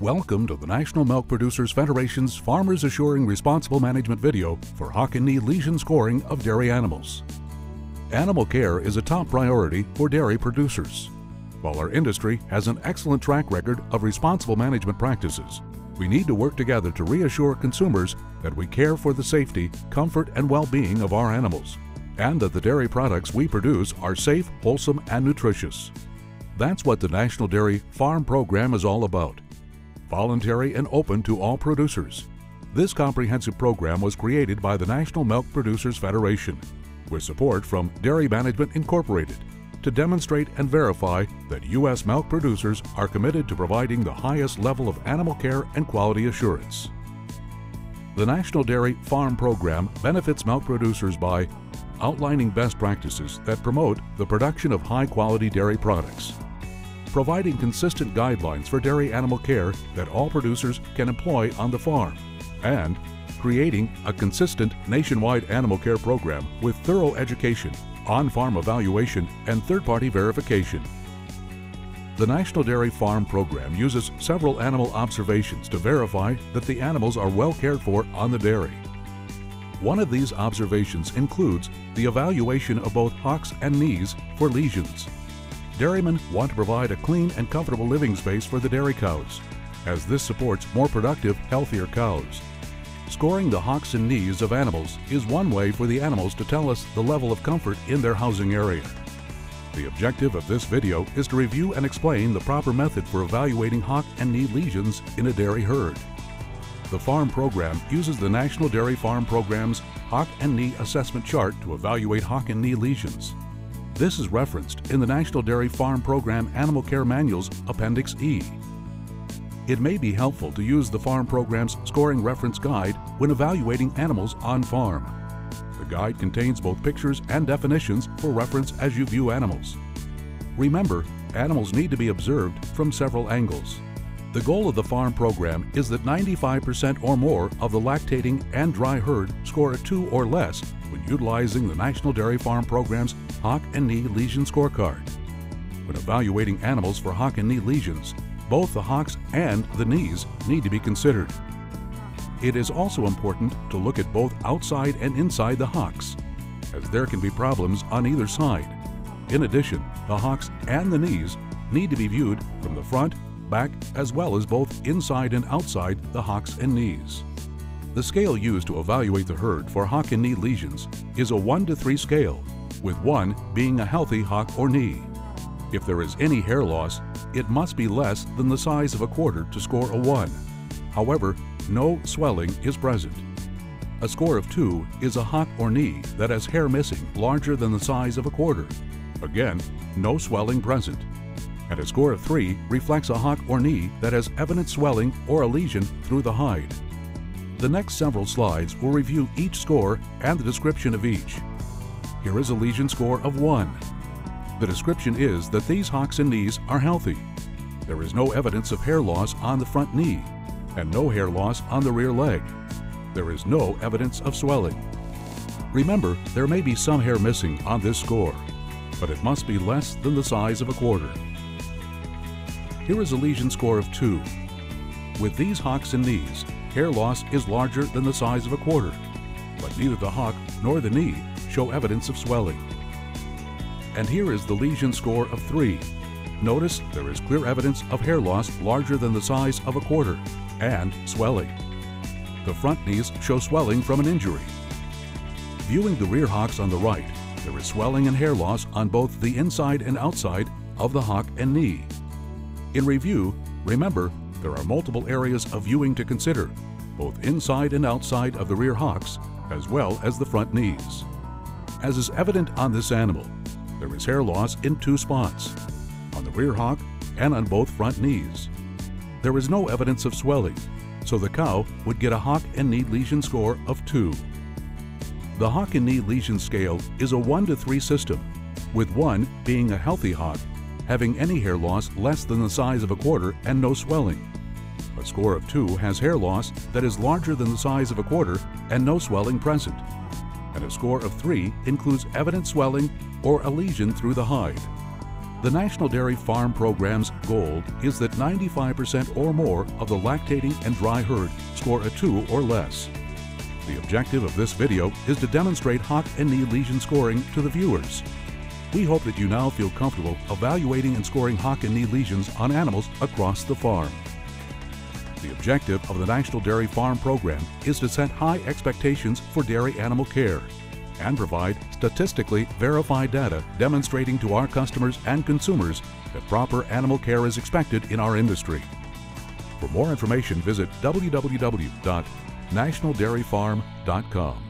Welcome to the National Milk Producers Federation's Farmers Assuring Responsible Management video for hock and knee lesion scoring of dairy animals. Animal care is a top priority for dairy producers. While our industry has an excellent track record of responsible management practices, we need to work together to reassure consumers that we care for the safety, comfort, and well-being of our animals, and that the dairy products we produce are safe, wholesome, and nutritious. That's what the National Dairy Farm Program is all about voluntary and open to all producers. This comprehensive program was created by the National Milk Producers Federation with support from Dairy Management Incorporated to demonstrate and verify that U.S. milk producers are committed to providing the highest level of animal care and quality assurance. The National Dairy Farm Program benefits milk producers by outlining best practices that promote the production of high-quality dairy products, providing consistent guidelines for dairy animal care that all producers can employ on the farm, and creating a consistent nationwide animal care program with thorough education, on-farm evaluation, and third-party verification. The National Dairy Farm Program uses several animal observations to verify that the animals are well cared for on the dairy. One of these observations includes the evaluation of both hocks and knees for lesions. Dairymen want to provide a clean and comfortable living space for the dairy cows, as this supports more productive, healthier cows. Scoring the hocks and knees of animals is one way for the animals to tell us the level of comfort in their housing area. The objective of this video is to review and explain the proper method for evaluating hock and knee lesions in a dairy herd. The farm program uses the National Dairy Farm Program's hock and knee assessment chart to evaluate hock and knee lesions. This is referenced in the National Dairy Farm Program Animal Care Manual's Appendix E. It may be helpful to use the farm program's scoring reference guide when evaluating animals on farm. The guide contains both pictures and definitions for reference as you view animals. Remember, animals need to be observed from several angles. The goal of the farm program is that 95% or more of the lactating and dry herd score a 2 or less when utilizing the National Dairy Farm Program's hock and knee lesion scorecard. When evaluating animals for hock and knee lesions, both the hocks and the knees need to be considered. It is also important to look at both outside and inside the hocks, as there can be problems on either side. In addition, the hocks and the knees need to be viewed from the front, back, as well as both inside and outside the hocks and knees. The scale used to evaluate the herd for hock and knee lesions is a 1 to 3 scale, with 1 being a healthy hock or knee. If there is any hair loss, it must be less than the size of a quarter to score a 1. However, no swelling is present. A score of 2 is a hock or knee that has hair missing larger than the size of a quarter. Again, no swelling present. And a score of 3 reflects a hock or knee that has evident swelling or a lesion through the hide. The next several slides will review each score and the description of each. Here is a lesion score of 1. The description is that these hocks and knees are healthy. There is no evidence of hair loss on the front knee and no hair loss on the rear leg. There is no evidence of swelling. Remember, there may be some hair missing on this score, but it must be less than the size of a quarter. Here is a lesion score of 2. With these hocks and knees, hair loss is larger than the size of a quarter, but neither the hock nor the knee show evidence of swelling. And here is the lesion score of 3. Notice there is clear evidence of hair loss larger than the size of a quarter and swelling. The front knees show swelling from an injury. Viewing the rear hocks on the right, there is swelling and hair loss on both the inside and outside of the hock and knee. In review, remember there are multiple areas of viewing to consider, both inside and outside of the rear hocks, as well as the front knees. As is evident on this animal, there is hair loss in two spots, on the rear hock and on both front knees. There is no evidence of swelling, so the cow would get a hock and knee lesion score of 2. The hock and knee lesion scale is a 1 to 3 system, with 1 being a healthy hock, having any hair loss less than the size of a quarter and no swelling. A score of 2 has hair loss that is larger than the size of a quarter and no swelling present. And a score of 3 includes evident swelling or a lesion through the hide. The National Dairy Farm Program's goal is that 95% or more of the lactating and dry herd score a 2 or less. The objective of this video is to demonstrate hock and knee lesion scoring to the viewers. We hope that you now feel comfortable evaluating and scoring hock and knee lesions on animals across the farm. The objective of the National Dairy Farm Program is to set high expectations for dairy animal care and provide statistically verified data demonstrating to our customers and consumers that proper animal care is expected in our industry. For more information, visit www.nationaldairyfarm.com.